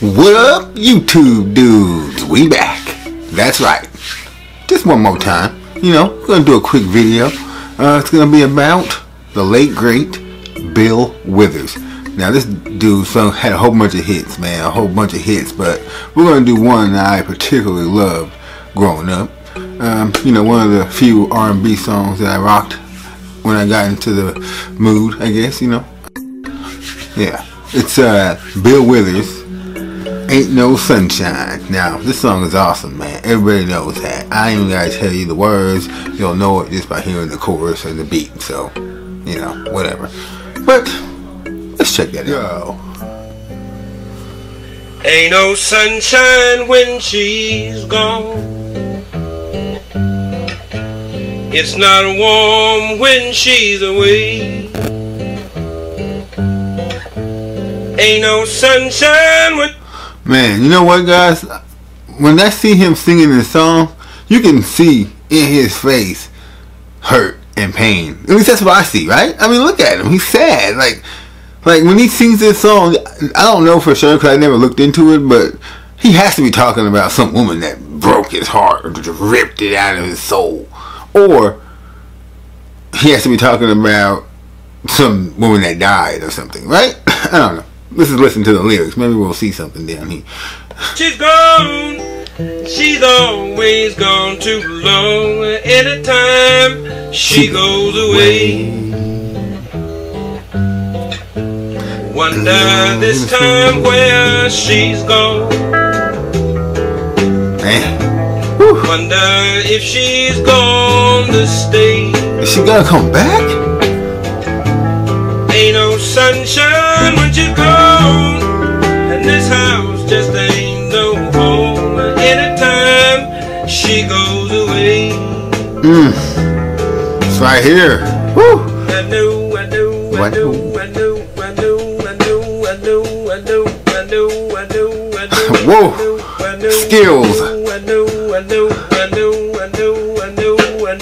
What up, YouTube dudes? We back. That's right. Just one more time. You know, we're gonna do a quick video. Uh, it's gonna be about the late great Bill Withers. Now this dude so had a whole bunch of hits, man, a whole bunch of hits. But we're gonna do one that I particularly loved growing up. Um, you know, one of the few R&B songs that I rocked when I got into the mood, I guess. You know. Yeah, it's uh, Bill Withers. Ain't No Sunshine. Now, this song is awesome, man. Everybody knows that. I ain't even gotta tell you the words. You'll know it just by hearing the chorus and the beat. So, you know, whatever. But, let's check that out. Ain't no sunshine when she's gone. It's not warm when she's away. Ain't no sunshine when Man, you know what, guys? When I see him singing this song, you can see in his face hurt and pain. At least that's what I see, right? I mean, look at him. He's sad. Like, like when he sings this song, I don't know for sure because I never looked into it, but he has to be talking about some woman that broke his heart or ripped it out of his soul, or he has to be talking about some woman that died or something, right? I don't know. Let's just listen to the lyrics. Maybe we'll see something down here. she's gone. She's always gone too long. Anytime she goes away. Wonder this time where she's gone. Man, Wonder if she's gone to stay. is she gonna come back? Ain't no sunshine when she's gone. And this house just ain't no home. Anytime she goes away. It's right here. Woo! I know, I know, I know, I know, I know, I know, I know, I know, I know, I know, I know. Whoa. I know, Skills. I know, I know, I know, I know, I know, I. I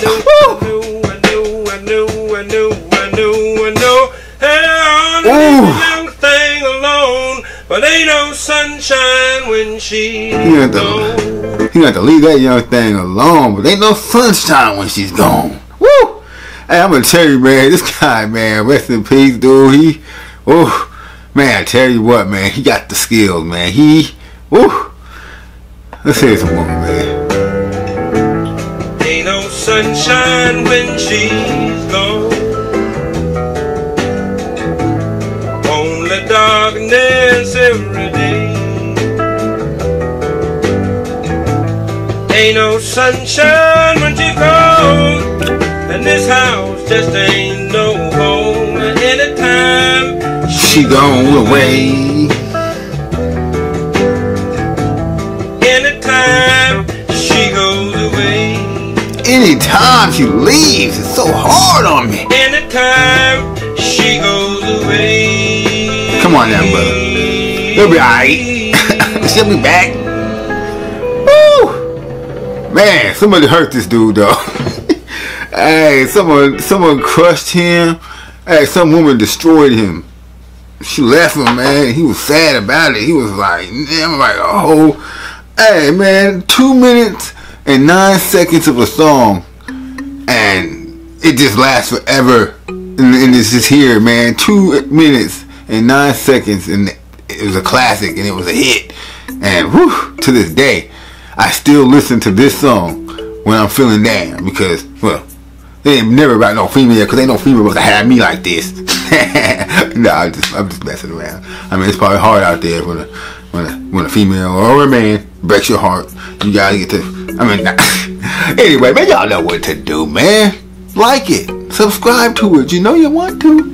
know, I know, I know, sunshine when she's You got gone. to, you got to leave that young thing alone, but ain't no sunshine when she's gone. Woo! Hey, I'm gonna tell you, man, this guy, man, rest in peace, dude. He, oh, man, I tell you what, man, he got the skills, man. He, woo. Let's hear some more, man. Ain't no sunshine when she's gone. Ain't no sunshine when she's gone. And this house just ain't no home. Anytime She gone away. anytime she goes away. Anytime she leaves, it's so hard on me. Anytime she goes away. Come on now, brother. You'll be alright. She'll be back. Man, somebody hurt this dude though. hey, someone someone crushed him. Hey, some woman destroyed him. She left him, man. He was sad about it. He was like, I'm like, oh, hey, man, two minutes and nine seconds of a song, and it just lasts forever. And, and it's just here, man. Two minutes and nine seconds, and it was a classic, and it was a hit. And whew, to this day, I still listen to this song when I'm feeling down because, well, they ain't never about no female because ain't no female supposed to have me like this. no, I'm just I'm just messing around. I mean, it's probably hard out there when a when a when a female or a man breaks your heart. You gotta get to. I mean, anyway, man, y'all know what to do, man. Like it, subscribe to it. You know you want to.